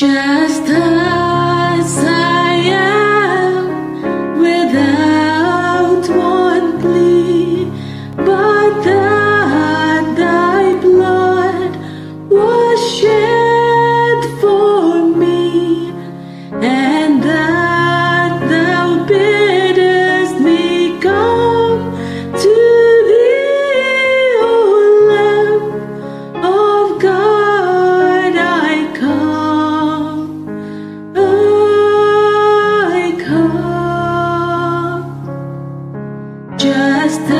Just the nuestra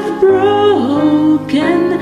have broken